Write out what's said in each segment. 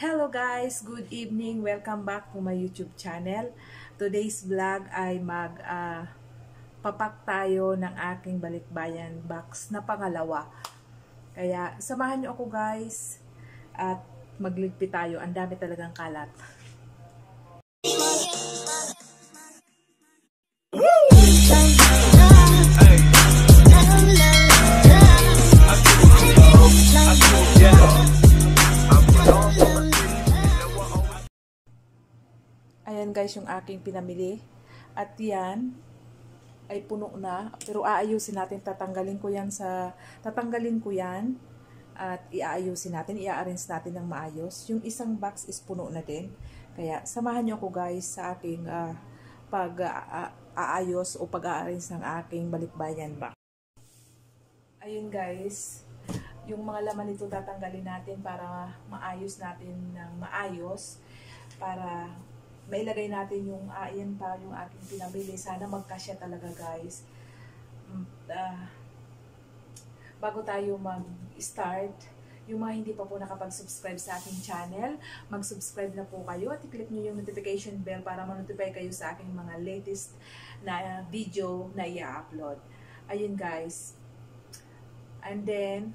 Hello guys! Good evening! Welcome back to my YouTube channel. Today's vlog ay mag uh, papak tayo ng aking balikbayan box na pangalawa. Kaya samahan niyo ako guys at magligpit tayo. Ang dami talagang kalat. Ayan guys yung aking pinamili. At yan ay puno na. Pero aayusin natin. Tatanggalin ko yan sa... Tatanggalin ko yan. At iaayusin natin. Ia-arrange natin ng maayos. Yung isang box is puno na din. Kaya samahan nyo ako guys sa aking uh, pag-aayos uh, o pag-a-arrange ng aking balikbayan box. Ayun guys. Yung mga laman nito tatanggalin natin para maayos natin ng maayos. Para mailagay natin yung, uh, yan pa yung aking pinabili. Sana magkasya talaga guys. Uh, bago tayo mag-start, yung mga hindi pa po nakapag-subscribe sa aking channel, mag-subscribe na po kayo at i-click nyo yung notification bell para ma-notify kayo sa aking mga latest na video na i-upload. Ayun guys. And then,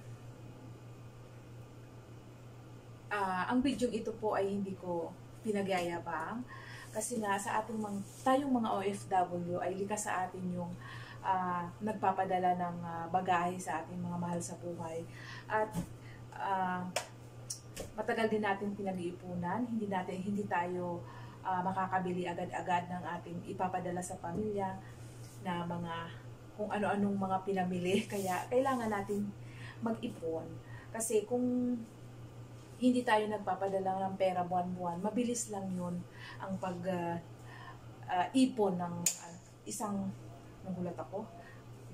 uh, ang video ito po ay hindi ko pinagyayabang kasi nga sa ating mga, tayong mga OFW ay likas sa atin yung uh, nagpapadala ng uh, bagahe sa ating mga mahal sa buhay. At uh, matagal din natin pinag-iipunan, hindi natin hindi tayo uh, makakabili agad-agad ng ating ipapadala sa pamilya na mga kung ano-anong mga pinamili. Kaya kailangan natin mag-ipon. Kasi kung hindi tayo nagpapadala ng pera buwan-buwan, mabilis lang yun ang pag-ipon uh, uh, ng uh, isang, nagulat ako,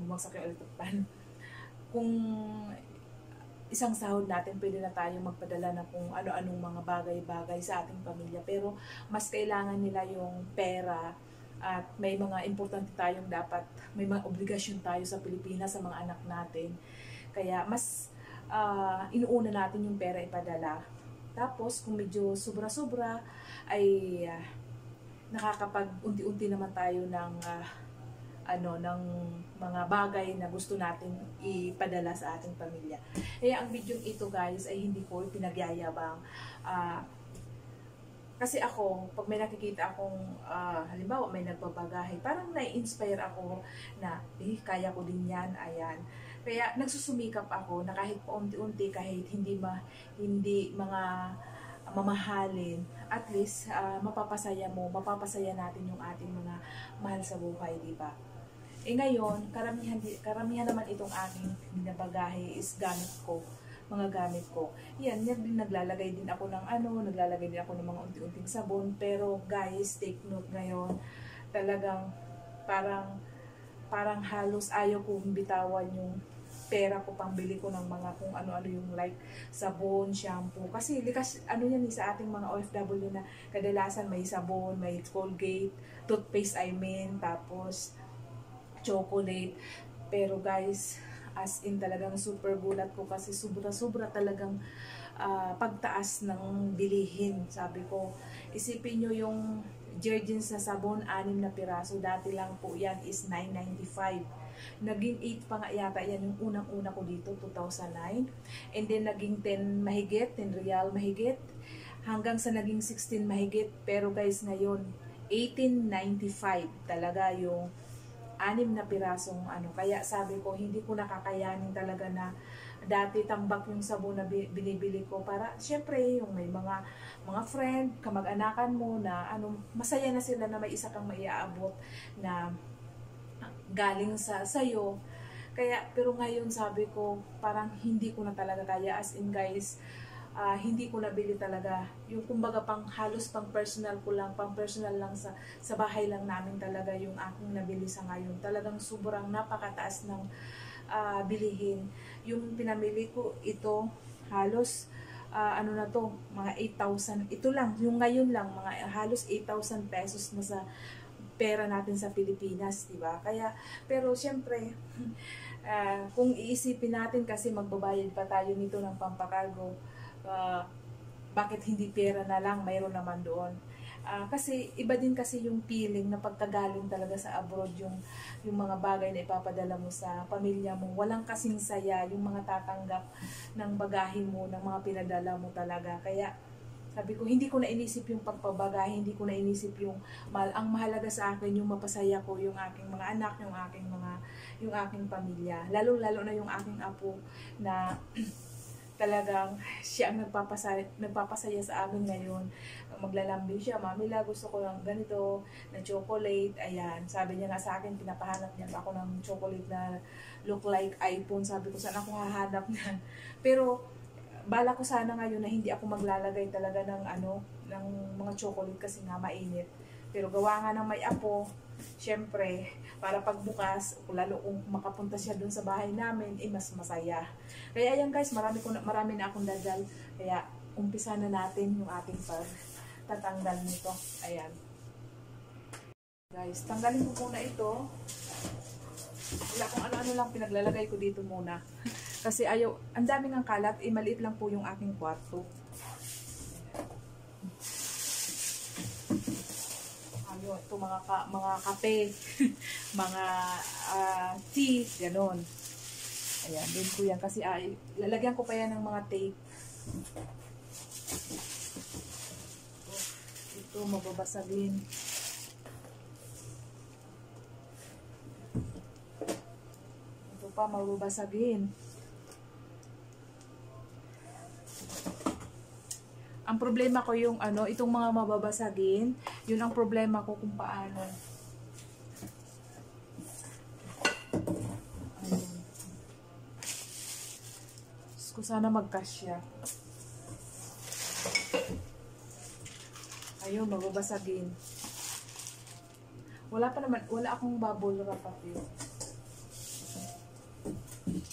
bumagsak yung electric Kung isang sahod natin, pwede na tayo magpadala na kung ano-anong mga bagay-bagay sa ating pamilya. Pero mas kailangan nila yung pera at may mga importante tayong dapat, may mga obligasyon tayo sa Pilipinas sa mga anak natin. Kaya mas uh, inuuna natin yung pera ipadala. Tapos, kung medyo sobra-sobra, ay uh, nakakapag unti-unti naman tayo ng uh, ano ng mga bagay na gusto natin ipadala sa ating pamilya. Eh ang video ito guys ay hindi ko pinagyayabang uh, kasi ako, pag may nakikita akong, uh, halimbawa may nagbabagahe, parang na-inspire ako na, eh, kaya ko din yan, ayan. Kaya nagsusumikap ako na kahit paunti-unti, kahit hindi ma, hindi mga mamahalin, at least uh, mapapasaya mo, mapapasaya natin yung ating mga mahal sa buhay, di ba? Eh ngayon, karamihan, karamihan naman itong aking binabagahe is gamit ko, mga gamit ko. Yan, yan naglalagay din ako ng ano, naglalagay din ako ng mga unti-unting sabon. Pero guys, take note ngayon, talagang parang parang halos ayaw kong bitawan yung pera ko pang bili ko ng mga kung ano-ano yung like sabon, shampoo. Kasi likas, ano yan eh, sa ating mga OFW na kadalasan may sabon, may Colgate, toothpaste I mean, tapos chocolate. Pero guys, as in talagang super gulat ko kasi sobra-sobra talagang uh, pagtaas ng bilihin. Sabi ko, isipin nyo yung Jergens na sabon, anim na piraso. Dati lang po yan is 9.95. Naging 8 pa nga yata yan yung unang-una ko dito, 2009. And then naging 10 mahigit, 10 real mahigit. Hanggang sa naging 16 mahigit. Pero guys, ngayon, 18.95 talaga yung anim na pirasong ano. Kaya sabi ko, hindi ko nakakayanin talaga na dati tambak yung sabon na binibili ko para syempre yung may mga mga friend, kamag-anakan mo na ano masaya na sila na may isa kang maiaabot na galing sa sayo. Kaya pero ngayon sabi ko parang hindi ko na talaga kaya as in guys uh, hindi ko nabili talaga yung kumbaga pang halos pang personal ko lang pang personal lang sa sa bahay lang namin talaga yung aking nabili sa ngayon talagang sobrang napakataas ng uh, bilihin. Yung pinamili ko, ito, halos, uh, ano na to, mga 8,000. Ito lang, yung ngayon lang, mga halos 8,000 pesos na sa pera natin sa Pilipinas, di ba? Kaya, pero syempre, uh, kung iisipin natin kasi magbabayad pa tayo nito ng pampakargo, uh, bakit hindi pera na lang, mayroon naman doon. Ah, kasi iba din kasi yung feeling na pagkagaling talaga sa abroad yung yung mga bagay na ipapadala mo sa pamilya mo. Walang kasing saya yung mga tatanggap ng bagahe mo, ng mga pinadala mo talaga. Kaya sabi ko, hindi ko na inisip yung pagpabagahe, hindi ko na inisip yung mal ang mahalaga sa akin yung mapasaya ko yung aking mga anak, yung aking mga yung aking pamilya. Lalo-lalo na yung aking apo na talagang siya ang nagpapasaya, nagpapasaya sa amin ngayon. Maglalambing siya, Mamila, gusto ko ng ganito, na chocolate. Ayan, sabi niya nga sa akin, pinapahanap niya ako ng chocolate na look like iPhone. Sabi ko, saan ako hahanap niyan? Pero, bala ko sana ngayon na hindi ako maglalagay talaga ng ano, ng mga chocolate kasi nga mainit. Pero gawa nga ng may apo, syempre, para pagbukas, lalo kung makapunta siya dun sa bahay namin, eh mas masaya. Kaya ayan guys, marami, ko marami na akong dadal. Kaya umpisa na natin yung ating pag tatanggal nito. Ayan. Guys, tanggalin ko muna ito. Wala kung ano-ano lang pinaglalagay ko dito muna. Kasi ayaw, ang daming ang kalat, eh maliit lang po yung aking kwarto. Ayun, ito mga, ka, mga kape, mga uh, tea, ganon. Ayan, din ko yan. Kasi ay, lalagyan ko pa yan ng mga tape. Ito, mababasagin. Ito pa, mababasagin. Ang problema ko yung ano, itong mga mababasagin, yun ang problema ko kung paano. Ayun. Ko sana magkasya. Ayun, mababasagin. Wala pa naman, wala akong bubble wrap up yun.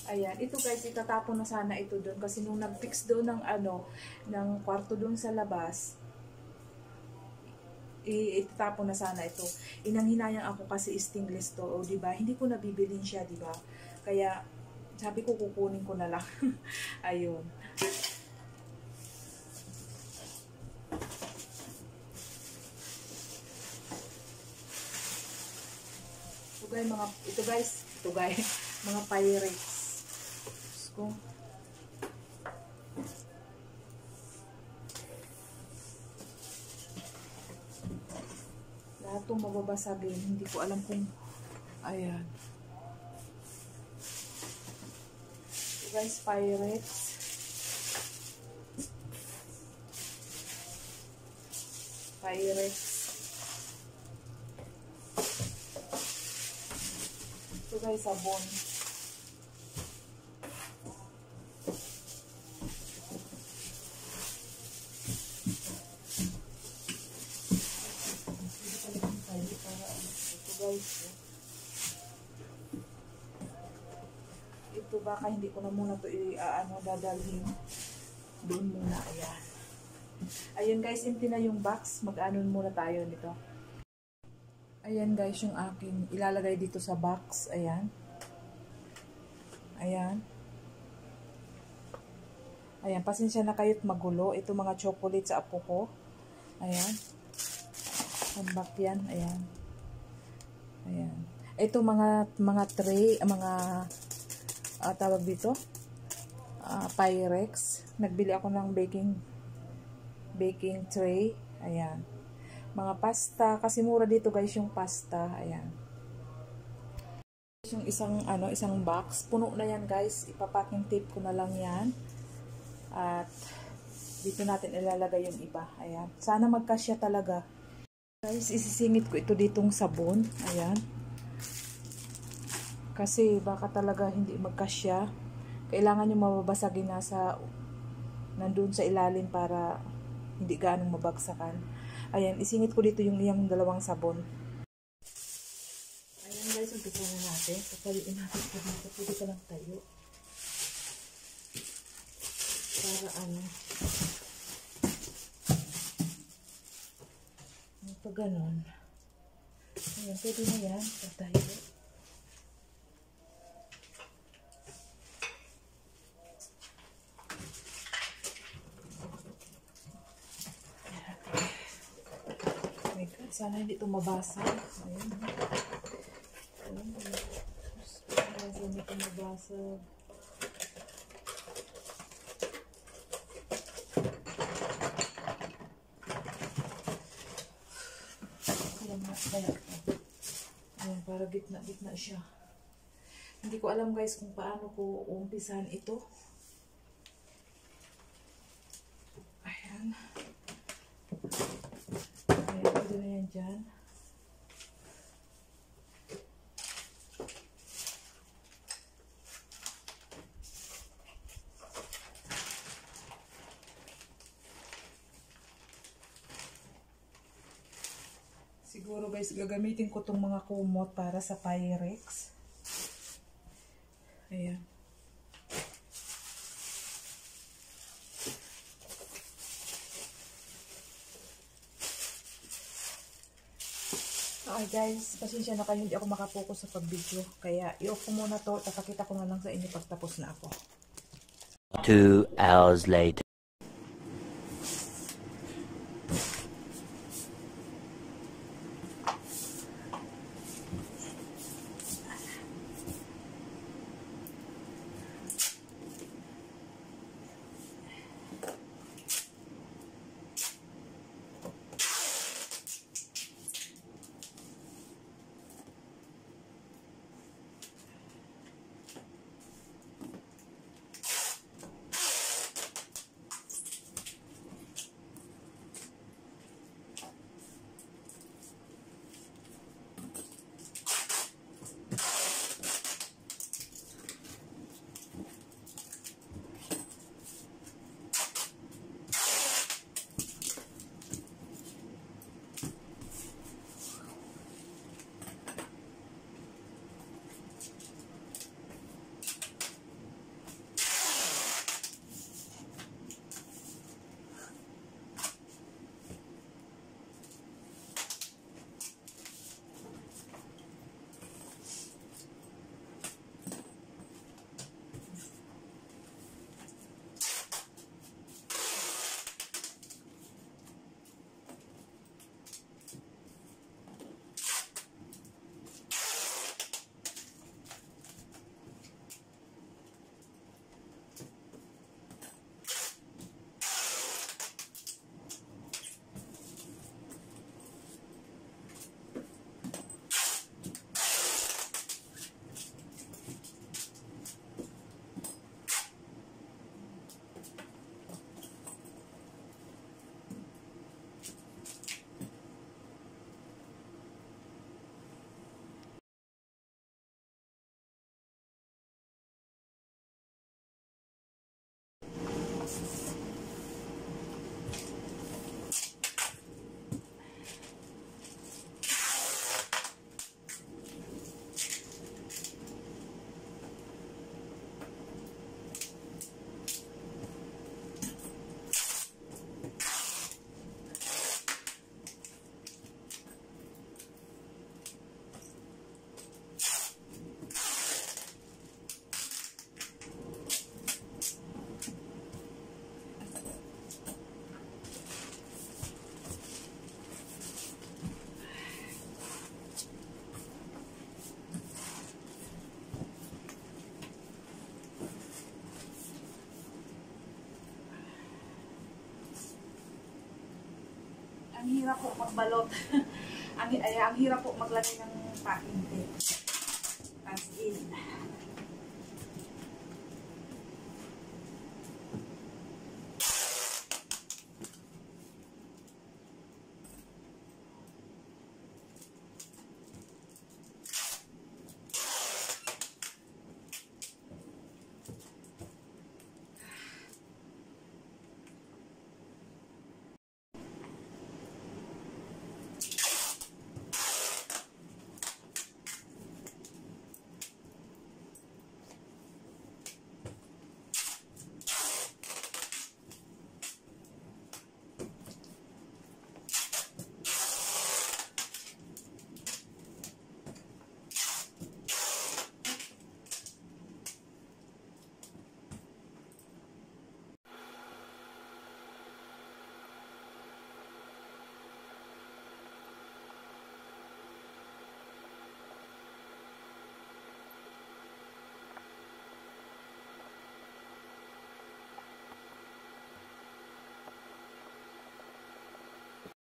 Ayan, ito guys, itatapon na sana ito doon kasi nung nag-fix doon ng ano, ng kwarto doon sa labas, itatapon na sana ito. Inanghinayang ako kasi stainless to, o di ba? Hindi ko nabibilin siya, di ba? Kaya sabi ko kukunin ko na lang. Ayun. Ito guys, mga ito guys, ito guys, mga pirates ko. Lahat itong mababasagin. Hindi ko alam kung ayan. Guys, pirates. Pirates. Ito guys, sabon. guys. Baka hindi ko na muna to i-ano dadalhin. Doon muna, ayan. Ayun guys, empty na yung box. Mag-ano muna tayo nito. Ayan guys, yung aking ilalagay dito sa box. Ayan. Ayan. Ayan, pasensya na kayo't magulo. Ito mga chocolate sa apo ko. Ayan. Tambak yan. Ayan. Ayan. Ito mga mga tray, mga uh, tawag dito, uh, Pyrex. Nagbili ako ng baking baking tray. Ayan. Mga pasta kasi mura dito guys yung pasta. Ayan. Yung isang ano, isang box, puno na yan guys. Ipapacking tape ko na lang 'yan. At dito natin ilalagay yung iba. Ayan. Sana magkasya talaga. Guys, isisingit ko ito ditong sabon. Ayan. Kasi baka talaga hindi magkasya. Kailangan yung mababasagin na sa nandun sa ilalim para hindi gaanong mabagsakan. Ayan, isingit ko dito yung yung dalawang sabon. Ayan guys, umpisa na natin. Papaliin natin ito dito. Pwede ka lang tayo. Para ano, Pag ganon. Ayan, pwede na yan. Patayo. Sana hindi ito mabasa. Ayan. Ayan. Sana hindi ito mabasa. Ayan para gitna-gitna siya. Hindi ko alam guys kung paano ko umpisahan ito. Ayan. Ayan, pwede na yan dyan. Siguro guys, gagamitin ko tong mga kumot para sa Pyrex. Ayan. Okay guys, pasensya na kayo, hindi ako makapokus sa pag-video. Kaya i-off ko muna to, tapakita ko na lang sa inyo pagtapos na ako. Two hours later. Hirap po magbalot. ang, ay, ang hirap po maglagay ng packing tape. As in.